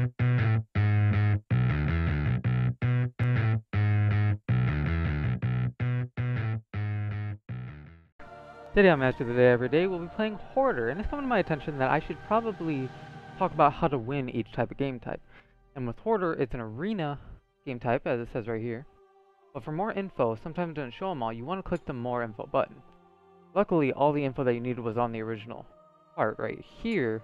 Today on Match of the Day Every Day, we'll be playing Hoarder, and it's come to my attention that I should probably talk about how to win each type of game type. And with Hoarder, it's an arena game type, as it says right here. But for more info, sometimes it doesn't show them all, you want to click the More Info button. Luckily, all the info that you needed was on the original part right here,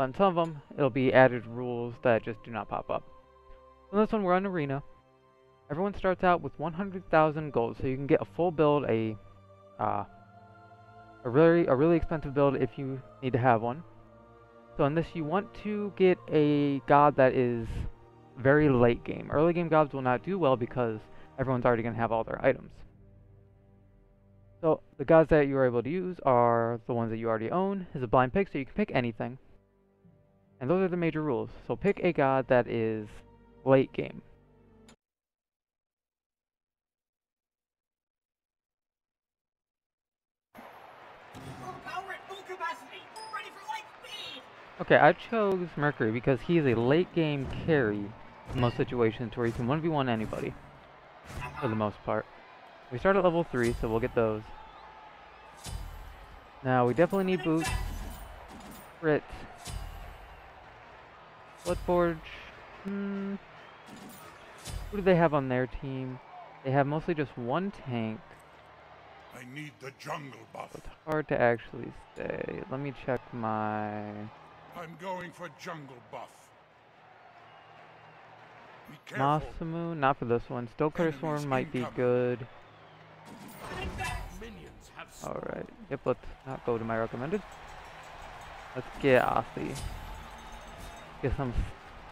on some of them, it'll be added rules that just do not pop up. So this one, we're on Arena. Everyone starts out with 100,000 gold, so you can get a full build, a uh, a really a really expensive build if you need to have one. So in this you want to get a god that is very late game. Early game gods will not do well because everyone's already going to have all their items. So the gods that you are able to use are the ones that you already own. Is a blind pick, so you can pick anything. And those are the major rules. So pick a god that is late game. Okay, I chose Mercury because he is a late game carry in most situations where you can 1v1 anybody. For the most part. We start at level 3, so we'll get those. Now, we definitely need boots. Crit. Bloodforge. Hmm. Who do they have on their team? They have mostly just one tank. I need the jungle buff. It's hard to actually say. Let me check my... I'm going for jungle buff. Masamu, not for this one. Stoker Swarm might be good. Alright, yep, let's not go to my recommended. Let's get Asi. Get some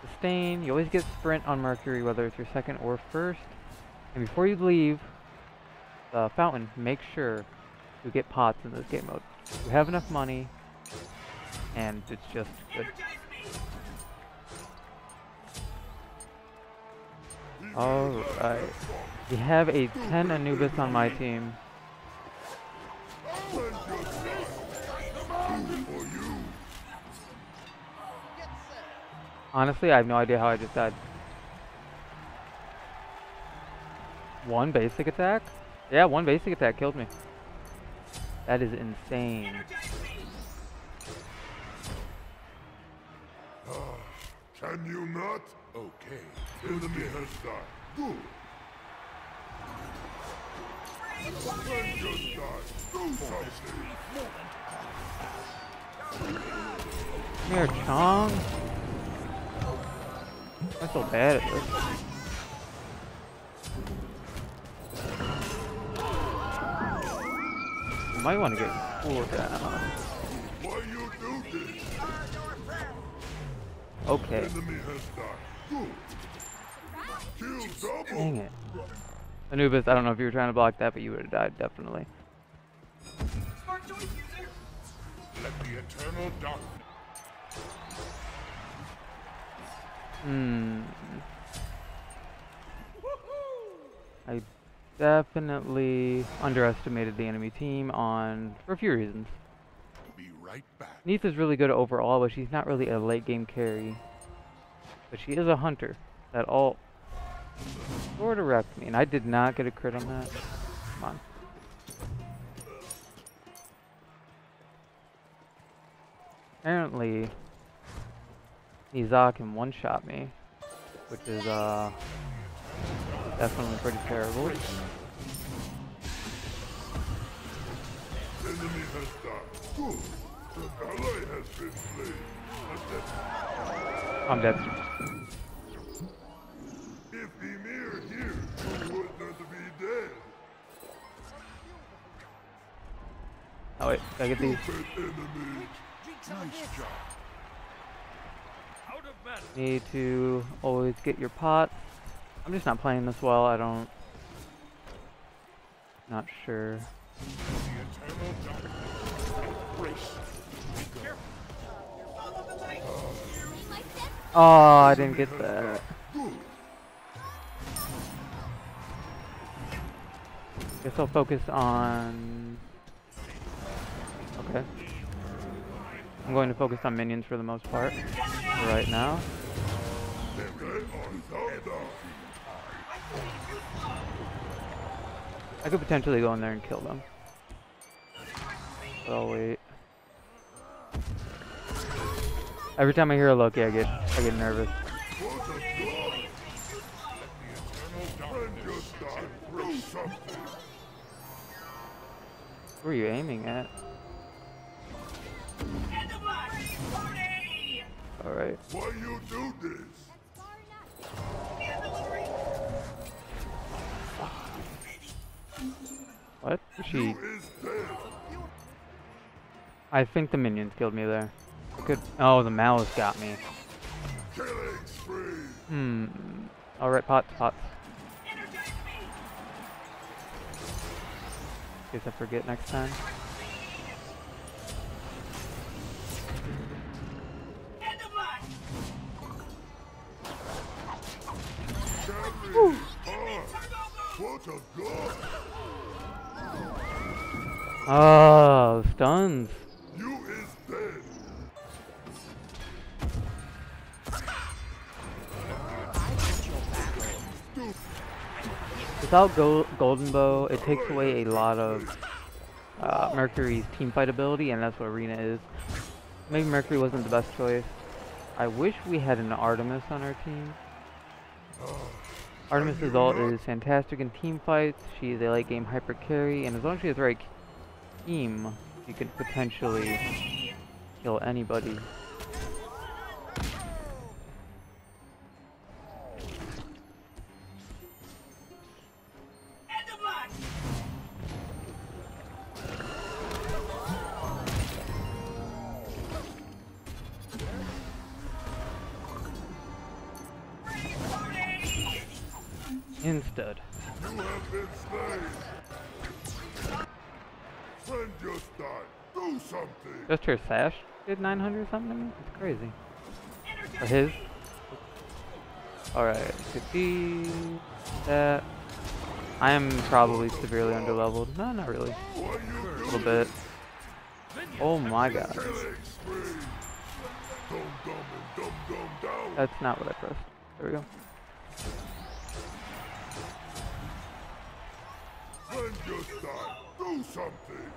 sustain. You always get sprint on Mercury, whether it's your second or first. And before you leave the fountain, make sure you get pots in this game mode. You have enough money, and it's just good. Alright. We have a 10 Anubis on my team. Honestly, I have no idea how I just died. One basic attack? Yeah, one basic attack killed me. That is insane. Ah, can you not? Okay. Enemy has died. Good. Then just die. Do something. Here, Chong. I'm so bad at this. You might want to get cooled down. Why you do this? Okay. Enemy has died. Good. Kill double. Dang it. Anubis, I don't know if you were trying to block that, but you would have died, definitely. Let the eternal darkness. Hmm. I definitely underestimated the enemy team on for a few reasons. Be right back. Neith is really good overall, but she's not really a late game carry. But she is a hunter. That all sort of wrecked me, and I did not get a crit on that. Come on. Apparently, Nizak can one-shot me, which is uh definitely pretty terrible. I'm dead. If here, you would not be dead. Oh wait, gotta get these. Nice job. Need to always get your pot. I'm just not playing this well. I don't. Not sure. Oh, I didn't get that. Guess I'll focus on. Okay. I'm going to focus on minions for the most part right now. I could potentially go in there and kill them. But I'll wait. Every time I hear a Loki, I get I get nervous. Who are you aiming at? Alright. Why you do this? What? She... I think the minions killed me there. Good. Oh, the malice got me. Hmm. Alright, pots, pots. In case I forget next time. Carry hard. What a god. Oh, stuns. You is dead. Without Go Golden Bow, it takes away a lot of uh, Mercury's team fight ability, and that's what Arena is. Maybe Mercury wasn't the best choice. I wish we had an Artemis on our team. Artemis' ult is fantastic in team fights. She is a late game hyper carry, and as long as she has the right team, you could potentially kill anybody. Instead. You have been slain. Friend just died. Do something. Just her sash did 900 something to me? It's crazy. Or his? Alright, could see that. I am probably severely underleveled. No, not really. A little bit. Oh my god. That's not what I pressed. There we go. Friend just died. Do something.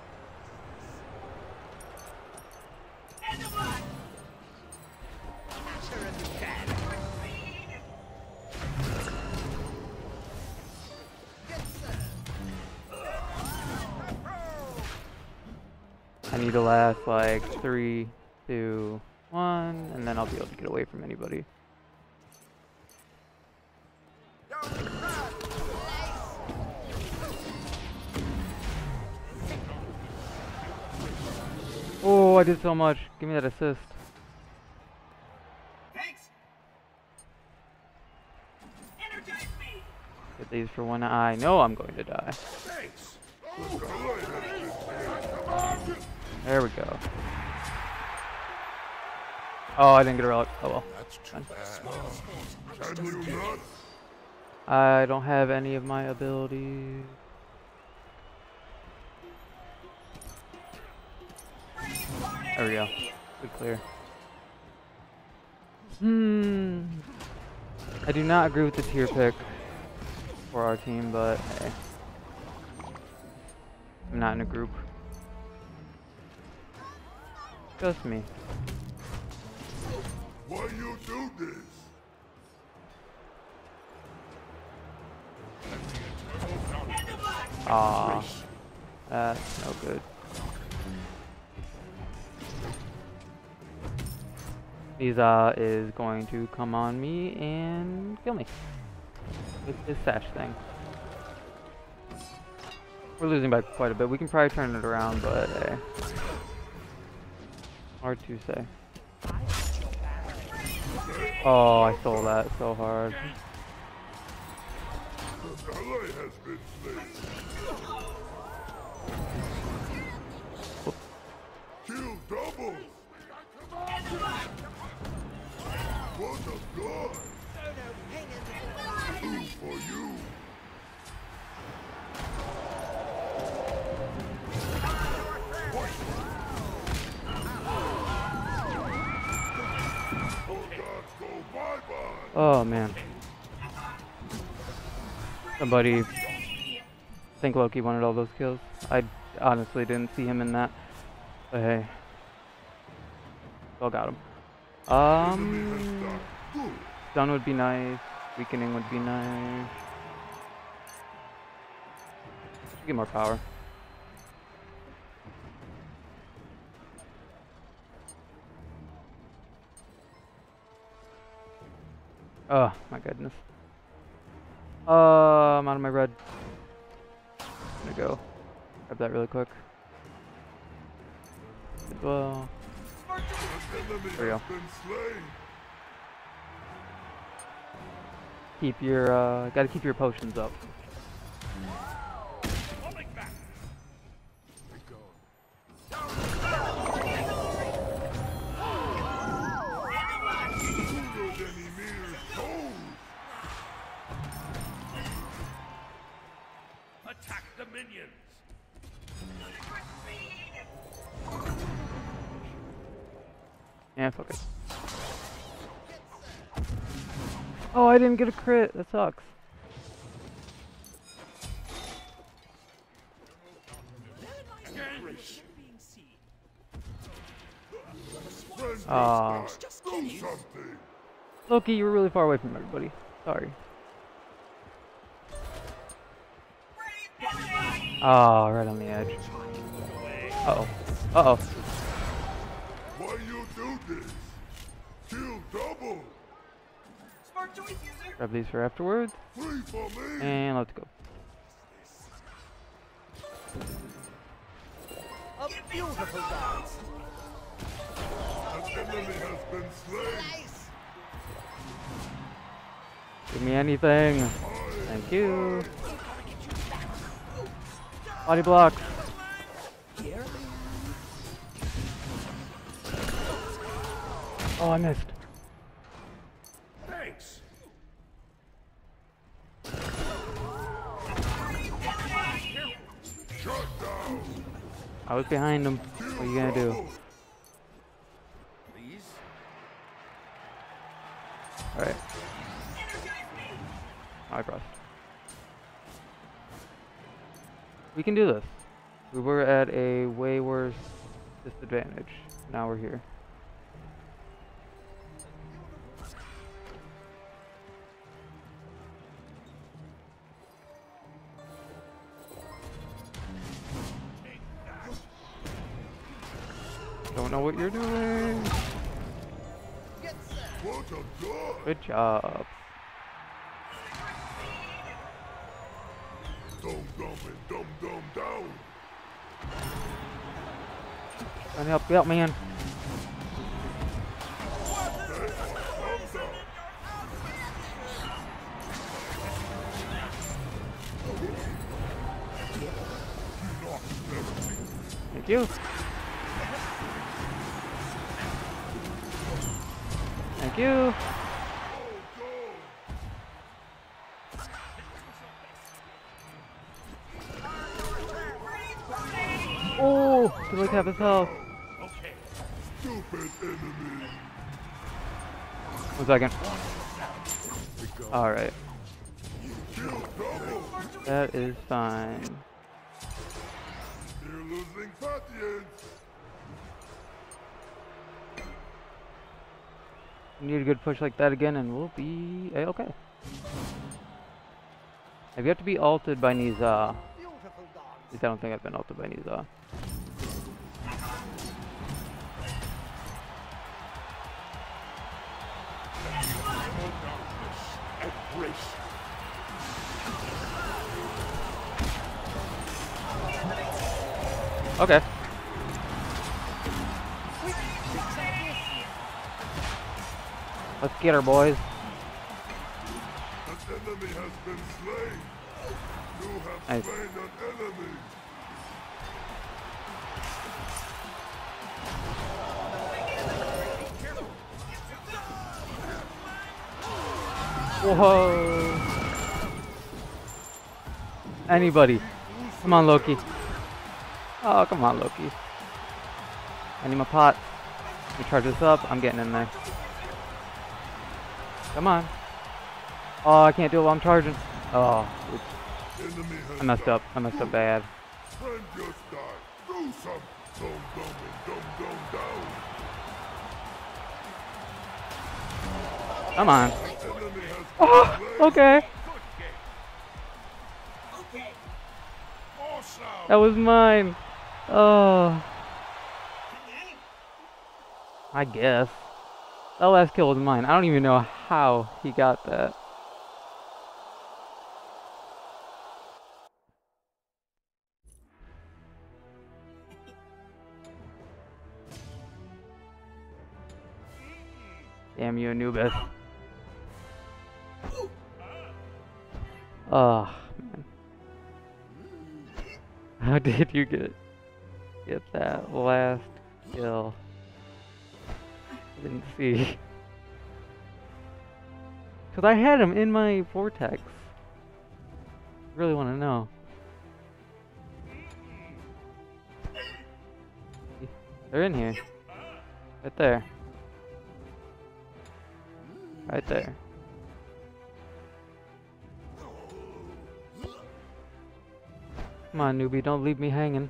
I need to last like three, two, one, and then I'll be able to get away from anybody. I did so much. Give me that assist. Get these for when I know I'm going to die. Thanks. The light has been There we go. Oh, I didn't get a relic. Oh well. That's too bad. Can you not? I don't have any of my abilities. There we go. Good clear. Hmm. I do not agree with the tier pick for our team, but hey. I'm not in a group. Just me. Why you do this? Ah, that's no good. Iza is going to come on me and kill me with his sash thing. We're losing by quite a bit. We can probably turn it around, but hey. Hard to say. Oh, I stole that so hard. Oh, man. Somebody think Loki wanted all those kills. I honestly didn't see him in that. But hey. Still got him. Um stun would be nice. Weakening would be nice. Get more power. Oh my goodness. Uh, I'm out of my red. I'm gonna go grab that really quick. Well. There we go. Keep your uh, gotta keep your potions up. Didn't get a crit. That sucks. Something. Loki, you were really far away from everybody. Sorry. Oh, right on the edge. Uh oh. Uh oh. Why you do this? Kill double. Grab these for afterwards. For. And let's go. A beautiful dance. An enemy has been slain. Give me anything. Thank you. Body block. Oh, I missed. I was behind him. What are you gonna do? Please? Alright. I pressed. We can do this. We were at a way worse disadvantage. Now we're here. Don't know what you're doing. Good job. Dum and down. Help you out, man. Thank you. Thank you. Oh, did like half his health. One second. Alright, that is fine. You're losing patience. Need a good push like that again and we'll be a-okay. I've yet to be altered by Niza. At least I don't think I've been altered by Niza. Okay. Let's get her, boys. An enemy has been slain. You have Nice. slain an enemy. Whoa. Anybody. Come on, Loki. Oh, come on, Loki. I need my pot. Let me charge this up. I'm getting in there. Come on. Oh, I can't do it while I'm charging. Oh, I messed up. I messed up bad. Come on. Oh, okay. That was mine. Oh, I guess. That last kill was mine. I don't even know how he got that. Damn you, Anubis. Oh, ah, man. How did you get get that last kill? I didn't see. Cause I had him in my vortex. Really want to know. They're in here. Right there. Right there. Come on, newbie, don't leave me hanging.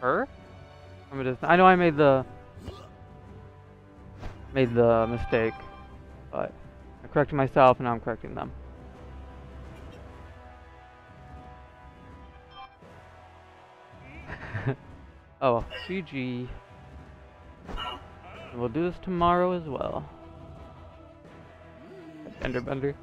Her? From a distance. I know I made the made the mistake, but I corrected myself and now I'm correcting them. oh, GG. We'll do this tomorrow as well. Enderbender.